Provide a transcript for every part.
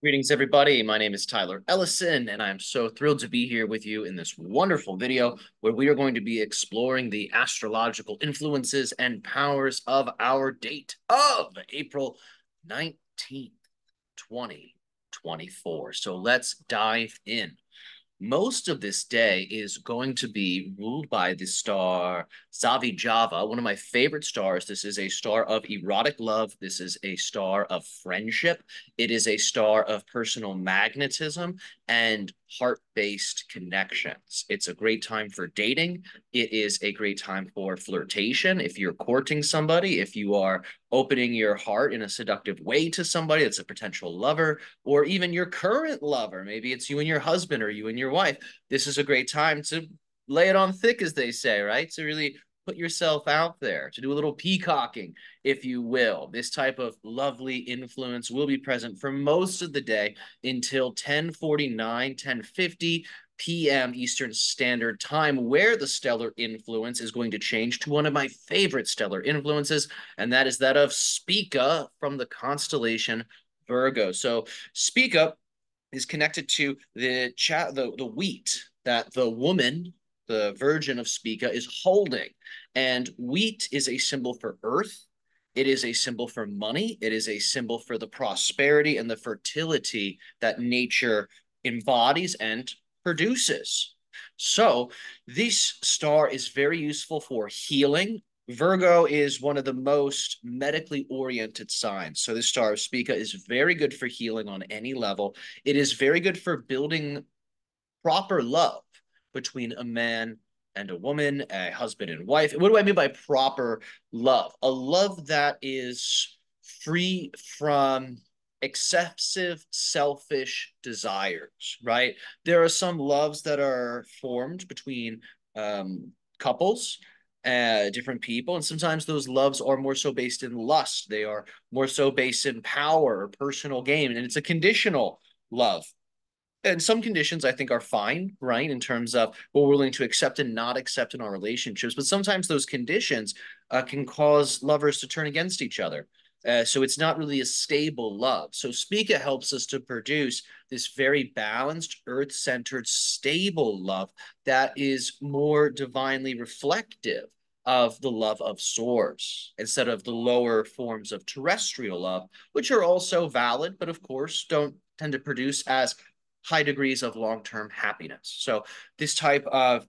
Greetings, everybody. My name is Tyler Ellison, and I'm so thrilled to be here with you in this wonderful video where we are going to be exploring the astrological influences and powers of our date of April 19th, 2024. So let's dive in most of this day is going to be ruled by the star Zavijava, one of my favorite stars. This is a star of erotic love. This is a star of friendship. It is a star of personal magnetism and heart-based connections. It's a great time for dating. It is a great time for flirtation. If you're courting somebody, if you are opening your heart in a seductive way to somebody that's a potential lover, or even your current lover, maybe it's you and your husband or you and your wife, this is a great time to lay it on thick, as they say, right? To really put yourself out there, to do a little peacocking, if you will. This type of lovely influence will be present for most of the day until 1049, 1050 p.m. Eastern Standard Time, where the stellar influence is going to change to one of my favorite stellar influences, and that is that of Spica from the constellation Virgo. So Spica is connected to the chat the, the wheat that the woman the virgin of Spica is holding. And wheat is a symbol for earth. It is a symbol for money. It is a symbol for the prosperity and the fertility that nature embodies and produces. So this star is very useful for healing. Virgo is one of the most medically oriented signs. So this star of Spica is very good for healing on any level. It is very good for building proper love between a man and a woman, a husband and wife. What do I mean by proper love? A love that is free from excessive selfish desires, right? There are some loves that are formed between um, couples, uh, different people, and sometimes those loves are more so based in lust. They are more so based in power or personal gain, and it's a conditional love and some conditions I think are fine, right? In terms of what we're willing to accept and not accept in our relationships. But sometimes those conditions uh, can cause lovers to turn against each other. Uh, so it's not really a stable love. So Spica helps us to produce this very balanced, earth centered, stable love that is more divinely reflective of the love of source instead of the lower forms of terrestrial love, which are also valid, but of course don't tend to produce as high degrees of long-term happiness. So this type of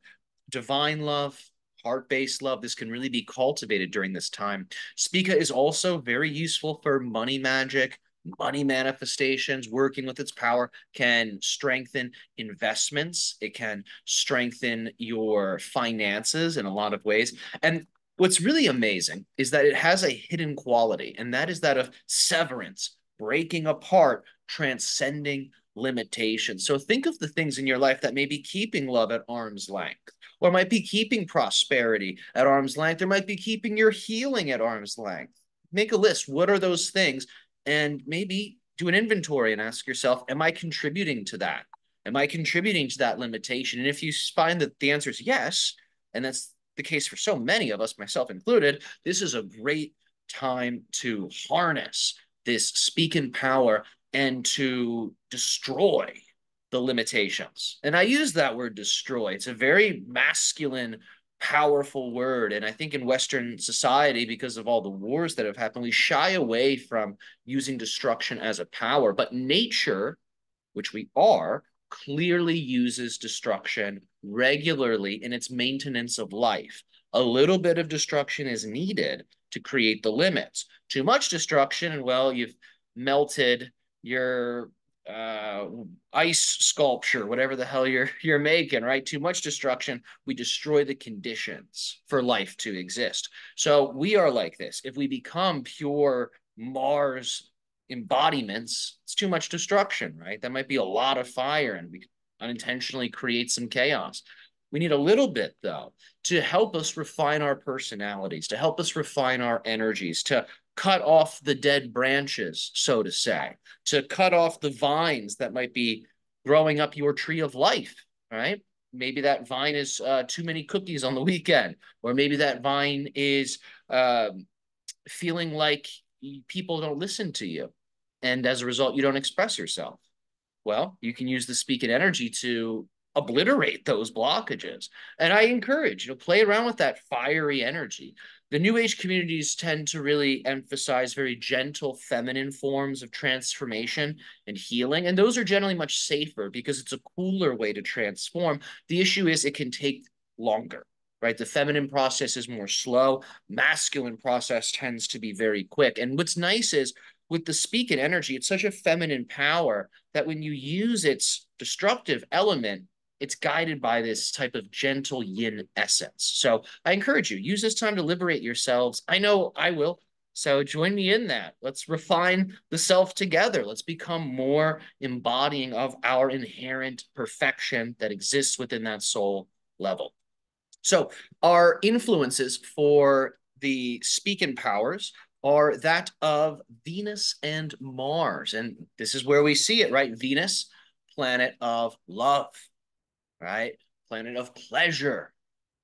divine love, heart-based love, this can really be cultivated during this time. Spica is also very useful for money magic, money manifestations, working with its power can strengthen investments. It can strengthen your finances in a lot of ways. And what's really amazing is that it has a hidden quality, and that is that of severance, breaking apart, transcending limitations. So think of the things in your life that may be keeping love at arm's length, or might be keeping prosperity at arm's length, or might be keeping your healing at arm's length. Make a list. What are those things? And maybe do an inventory and ask yourself, am I contributing to that? Am I contributing to that limitation? And if you find that the answer is yes, and that's the case for so many of us, myself included, this is a great time to harness this Spican power and to destroy the limitations. And I use that word destroy. It's a very masculine, powerful word. And I think in Western society, because of all the wars that have happened, we shy away from using destruction as a power. But nature, which we are, clearly uses destruction regularly in its maintenance of life. A little bit of destruction is needed to create the limits. Too much destruction, and well, you've melted your uh, ice sculpture, whatever the hell you're you're making, right? Too much destruction, we destroy the conditions for life to exist. So we are like this. If we become pure Mars embodiments, it's too much destruction, right? That might be a lot of fire, and we unintentionally create some chaos. We need a little bit, though, to help us refine our personalities, to help us refine our energies, to cut off the dead branches, so to say, to cut off the vines that might be growing up your tree of life, right? Maybe that vine is uh, too many cookies on the weekend, or maybe that vine is um, feeling like people don't listen to you. And as a result, you don't express yourself. Well, you can use the Spican energy to obliterate those blockages. And I encourage, you know, play around with that fiery energy. The New Age communities tend to really emphasize very gentle, feminine forms of transformation and healing. And those are generally much safer because it's a cooler way to transform. The issue is it can take longer, right? The feminine process is more slow. Masculine process tends to be very quick. And what's nice is with the Spican energy, it's such a feminine power that when you use its destructive element, it's guided by this type of gentle yin essence. So I encourage you, use this time to liberate yourselves. I know I will. So join me in that. Let's refine the self together. Let's become more embodying of our inherent perfection that exists within that soul level. So our influences for the Spican powers are that of Venus and Mars. And this is where we see it, right? Venus, planet of love right? Planet of pleasure,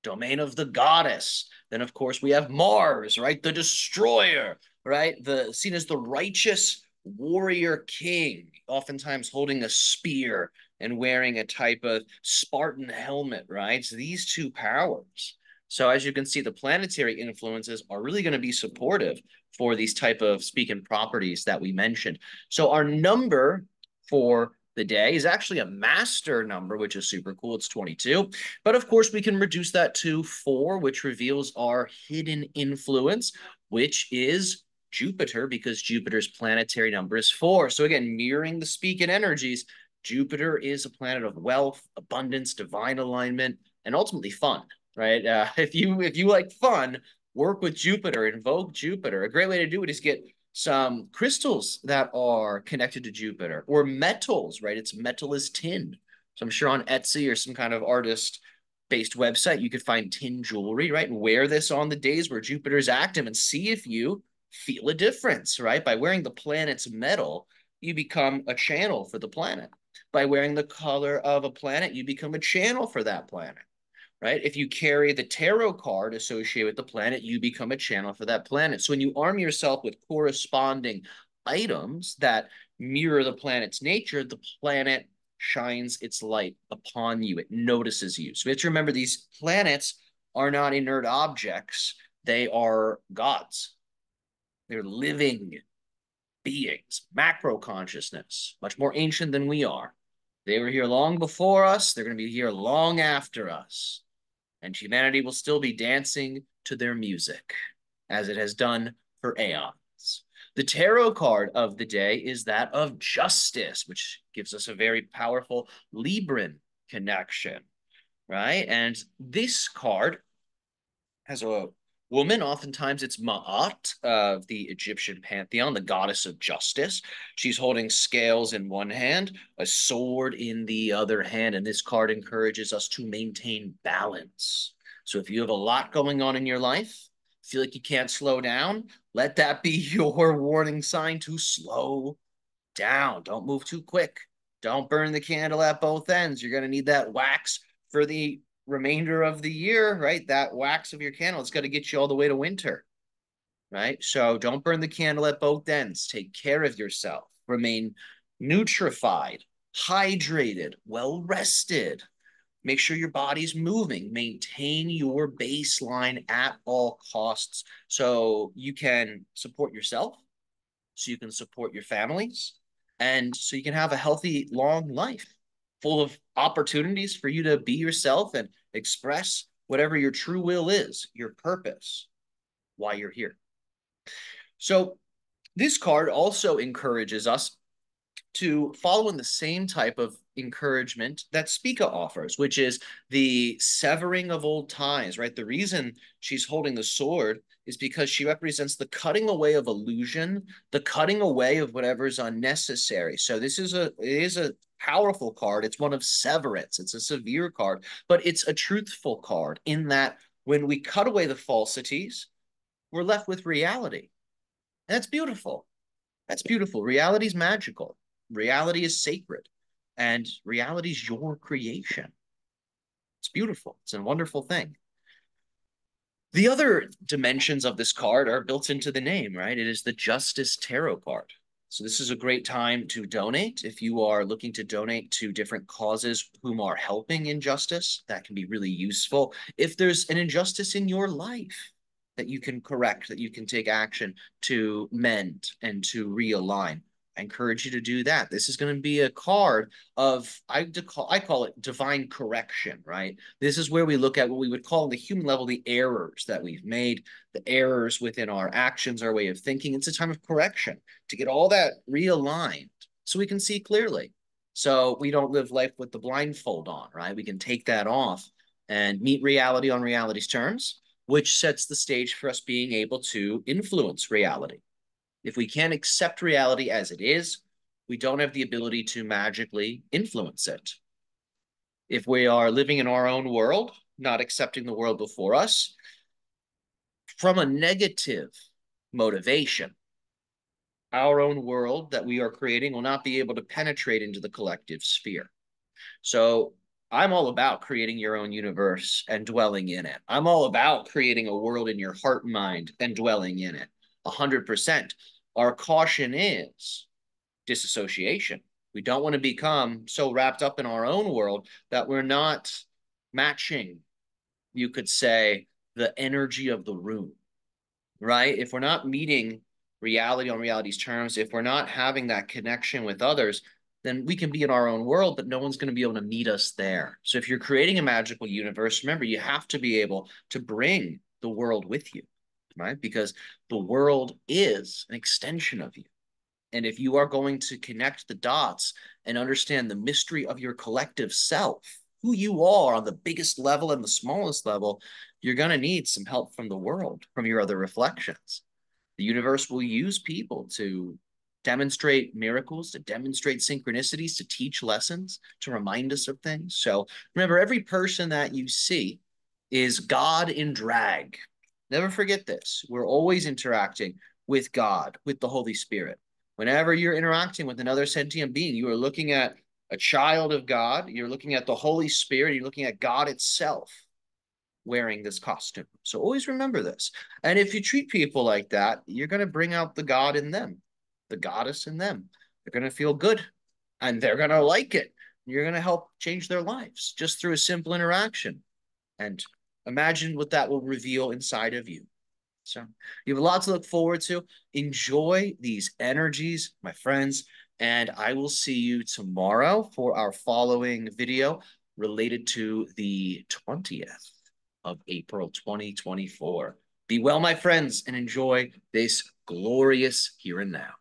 domain of the goddess. Then, of course, we have Mars, right? The destroyer, right? The seen as the righteous warrior king, oftentimes holding a spear and wearing a type of Spartan helmet, right? So these two powers. So as you can see, the planetary influences are really going to be supportive for these type of Spican properties that we mentioned. So our number for the day is actually a master number, which is super cool. It's 22. But of course, we can reduce that to four, which reveals our hidden influence, which is Jupiter, because Jupiter's planetary number is four. So again, mirroring the Spican energies, Jupiter is a planet of wealth, abundance, divine alignment, and ultimately fun, right? Uh, if you if you like fun, work with Jupiter, invoke Jupiter. A great way to do it is get some crystals that are connected to Jupiter or metals, right? It's metal is tin. So I'm sure on Etsy or some kind of artist based website, you could find tin jewelry, right? And wear this on the days where Jupiter's active and see if you feel a difference, right? By wearing the planet's metal, you become a channel for the planet. By wearing the color of a planet, you become a channel for that planet right? If you carry the tarot card associated with the planet, you become a channel for that planet. So when you arm yourself with corresponding items that mirror the planet's nature, the planet shines its light upon you. It notices you. So we have to remember these planets are not inert objects. They are gods. They're living beings, macro consciousness, much more ancient than we are. They were here long before us. They're going to be here long after us and humanity will still be dancing to their music, as it has done for aeons. The tarot card of the day is that of justice, which gives us a very powerful Libran connection, right? And this card has a woman. Oftentimes it's Ma'at of the Egyptian pantheon, the goddess of justice. She's holding scales in one hand, a sword in the other hand, and this card encourages us to maintain balance. So if you have a lot going on in your life, feel like you can't slow down, let that be your warning sign to slow down. Don't move too quick. Don't burn the candle at both ends. You're going to need that wax for the remainder of the year, right? That wax of your candle, it's got to get you all the way to winter, right? So don't burn the candle at both ends. Take care of yourself. Remain nutrified, hydrated, well rested. Make sure your body's moving. Maintain your baseline at all costs so you can support yourself, so you can support your families, and so you can have a healthy, long life full of opportunities for you to be yourself and express whatever your true will is, your purpose, why you're here. So, this card also encourages us to follow in the same type of encouragement that Spica offers, which is the severing of old ties, right? The reason she's holding the sword is because she represents the cutting away of illusion, the cutting away of whatever is unnecessary. So this is a it is a powerful card. It's one of severance. It's a severe card, but it's a truthful card in that when we cut away the falsities, we're left with reality. And that's beautiful. That's beautiful. Reality is magical. Reality is sacred. And reality is your creation. It's beautiful. It's a wonderful thing. The other dimensions of this card are built into the name, right? It is the Justice Tarot card. So this is a great time to donate. If you are looking to donate to different causes whom are helping injustice, that can be really useful. If there's an injustice in your life that you can correct, that you can take action to mend and to realign, I encourage you to do that. This is going to be a card of I call I call it divine correction, right? This is where we look at what we would call the human level the errors that we've made, the errors within our actions, our way of thinking. It's a time of correction to get all that realigned so we can see clearly. So we don't live life with the blindfold on, right? We can take that off and meet reality on reality's terms, which sets the stage for us being able to influence reality. If we can't accept reality as it is, we don't have the ability to magically influence it. If we are living in our own world, not accepting the world before us, from a negative motivation, our own world that we are creating will not be able to penetrate into the collective sphere. So I'm all about creating your own universe and dwelling in it. I'm all about creating a world in your heart and mind and dwelling in it. 100%. Our caution is disassociation. We don't want to become so wrapped up in our own world that we're not matching, you could say, the energy of the room, right? If we're not meeting reality on reality's terms, if we're not having that connection with others, then we can be in our own world, but no one's going to be able to meet us there. So if you're creating a magical universe, remember, you have to be able to bring the world with you right? Because the world is an extension of you. And if you are going to connect the dots and understand the mystery of your collective self, who you are on the biggest level and the smallest level, you're going to need some help from the world, from your other reflections. The universe will use people to demonstrate miracles, to demonstrate synchronicities, to teach lessons, to remind us of things. So remember, every person that you see is God in drag, Never forget this. We're always interacting with God, with the Holy Spirit. Whenever you're interacting with another sentient being, you are looking at a child of God, you're looking at the Holy Spirit, you're looking at God itself wearing this costume. So always remember this. And if you treat people like that, you're going to bring out the God in them, the goddess in them. They're going to feel good and they're going to like it. You're going to help change their lives just through a simple interaction. And Imagine what that will reveal inside of you. So you have a lot to look forward to. Enjoy these energies, my friends, and I will see you tomorrow for our following video related to the 20th of April 2024. Be well, my friends, and enjoy this glorious here and now.